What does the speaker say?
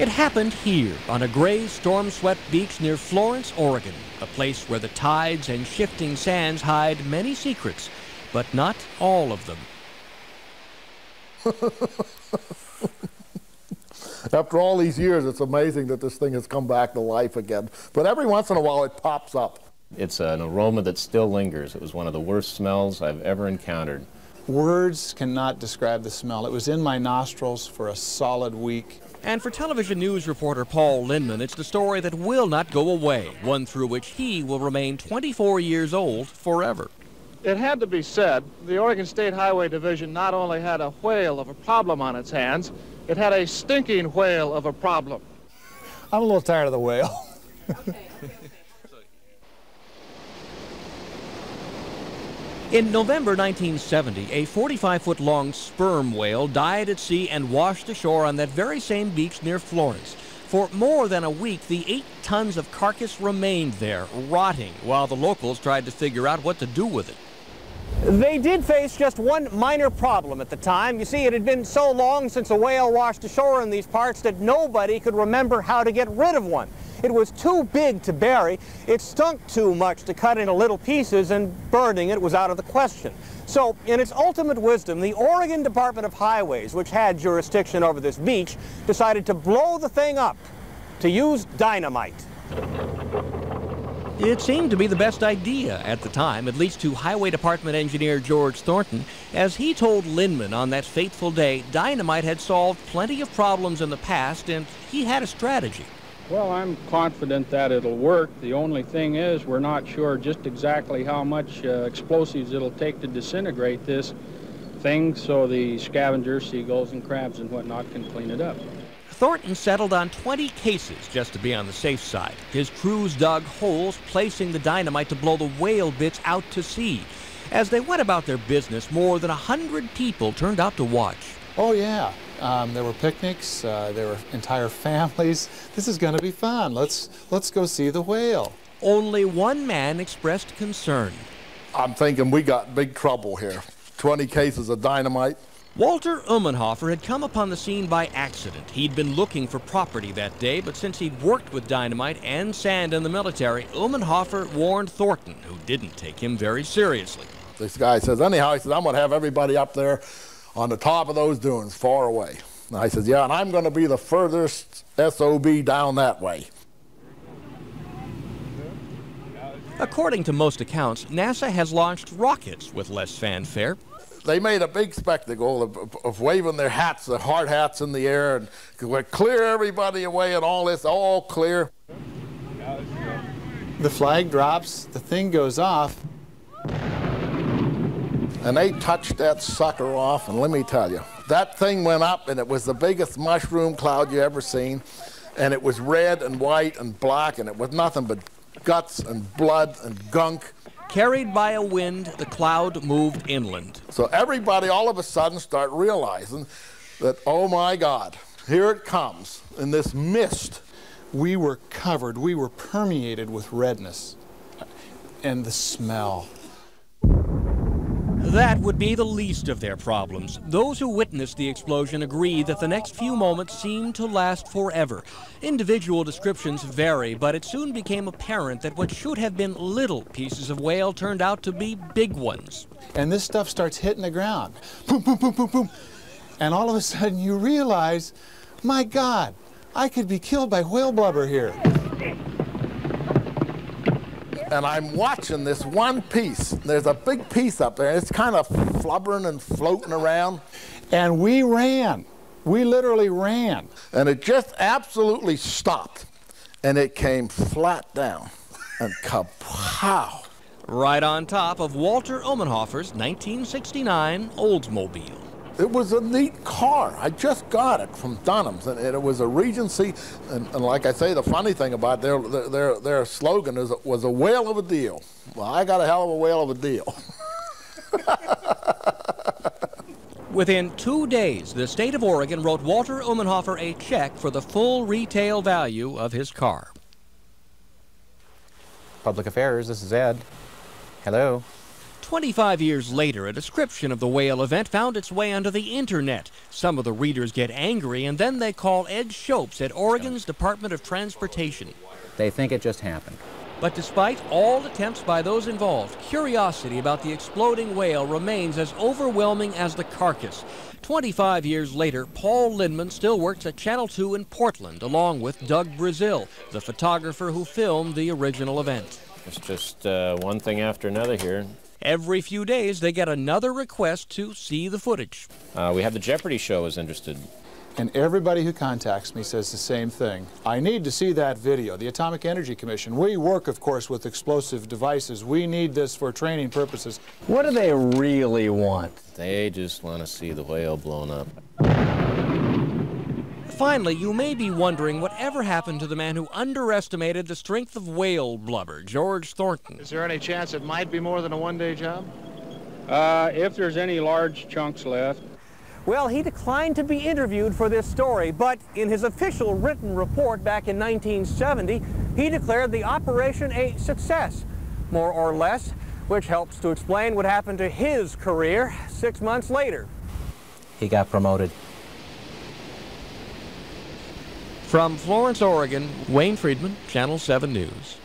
It happened here on a gray, storm-swept beach near Florence, Oregon, a place where the tides and shifting sands hide many secrets, but not all of them. After all these years, it's amazing that this thing has come back to life again. But every once in a while, it pops up. It's an aroma that still lingers. It was one of the worst smells I've ever encountered. Words cannot describe the smell. It was in my nostrils for a solid week. And for television news reporter Paul Linnman, it's the story that will not go away, one through which he will remain 24 years old forever. It had to be said, the Oregon State Highway Division not only had a whale of a problem on its hands, it had a stinking whale of a problem. I'm a little tired of the whale. In November 1970, a 45-foot-long sperm whale died at sea and washed ashore on that very same beach near Florence. For more than a week, the eight tons of carcass remained there, rotting, while the locals tried to figure out what to do with it. They did face just one minor problem at the time. You see, it had been so long since a whale washed ashore in these parts that nobody could remember how to get rid of one. It was too big to bury. It stunk too much to cut into little pieces, and burning it was out of the question. So, in its ultimate wisdom, the Oregon Department of Highways, which had jurisdiction over this beach, decided to blow the thing up, to use dynamite. It seemed to be the best idea at the time, at least to Highway Department engineer George Thornton. As he told Linnman on that fateful day, dynamite had solved plenty of problems in the past, and he had a strategy. Well, I'm confident that it'll work. The only thing is we're not sure just exactly how much uh, explosives it'll take to disintegrate this thing so the scavengers, seagulls and crabs and whatnot can clean it up. Thornton settled on 20 cases just to be on the safe side. His crews dug holes, placing the dynamite to blow the whale bits out to sea. As they went about their business, more than 100 people turned out to watch. Oh, yeah. Um, there were picnics. Uh, there were entire families. This is going to be fun. Let's let's go see the whale. Only one man expressed concern. I'm thinking we got big trouble here. 20 cases of dynamite. Walter Umenhofer had come upon the scene by accident. He'd been looking for property that day, but since he'd worked with dynamite and sand in the military, Umenhofer warned Thornton, who didn't take him very seriously. This guy says, anyhow, he says, I'm going to have everybody up there on the top of those dunes, far away. And I said, yeah, and I'm going to be the furthest SOB down that way. According to most accounts, NASA has launched rockets with less fanfare. They made a big spectacle of, of waving their hats, the hard hats in the air, and clear everybody away and all this, all clear. The flag drops, the thing goes off, and they touched that sucker off, and let me tell you, that thing went up, and it was the biggest mushroom cloud you ever seen, and it was red and white and black, and it was nothing but guts and blood and gunk. Carried by a wind, the cloud moved inland. So everybody all of a sudden start realizing that, oh my God, here it comes in this mist. We were covered, we were permeated with redness and the smell. That would be the least of their problems. Those who witnessed the explosion agree that the next few moments seemed to last forever. Individual descriptions vary, but it soon became apparent that what should have been little pieces of whale turned out to be big ones. And this stuff starts hitting the ground. Boom, boom, boom, boom, boom. And all of a sudden you realize, my God, I could be killed by whale blubber here and I'm watching this one piece. There's a big piece up there. It's kind of flubbering and floating around. And we ran. We literally ran. And it just absolutely stopped. And it came flat down. And kapow! Right on top of Walter Umenhofer's 1969 Oldsmobile. It was a neat car. I just got it from Dunham's, and it was a Regency. And, and like I say, the funny thing about their their their slogan is was a whale of a deal. Well, I got a hell of a whale of a deal. Within two days, the state of Oregon wrote Walter Umenhofer a check for the full retail value of his car. Public Affairs, this is Ed. Hello. 25 years later, a description of the whale event found its way onto the internet. Some of the readers get angry, and then they call Ed Shopes at Oregon's Department of Transportation. They think it just happened. But despite all attempts by those involved, curiosity about the exploding whale remains as overwhelming as the carcass. 25 years later, Paul Linnman still works at Channel 2 in Portland, along with Doug Brazil, the photographer who filmed the original event. It's just uh, one thing after another here. Every few days, they get another request to see the footage. Uh, we have the Jeopardy show is interested. And everybody who contacts me says the same thing. I need to see that video. The Atomic Energy Commission, we work, of course, with explosive devices. We need this for training purposes. What do they really want? They just want to see the whale blown up. Finally, you may be wondering whatever happened to the man who underestimated the strength of whale blubber, George Thornton. Is there any chance it might be more than a one-day job? Uh, if there's any large chunks left, Well, he declined to be interviewed for this story, but in his official written report back in 1970, he declared the operation a success, more or less, which helps to explain what happened to his career six months later. He got promoted. From Florence, Oregon, Wayne Freedman, Channel 7 News.